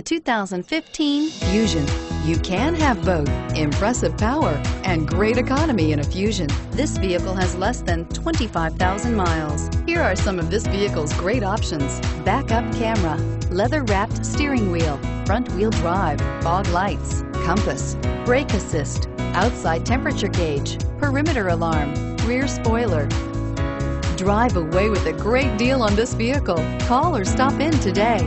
The 2015 Fusion. You can have both impressive power and great economy in a Fusion. This vehicle has less than 25,000 miles. Here are some of this vehicle's great options. Backup camera, leather wrapped steering wheel, front wheel drive, fog lights, compass, brake assist, outside temperature gauge, perimeter alarm, rear spoiler. Drive away with a great deal on this vehicle. Call or stop in today.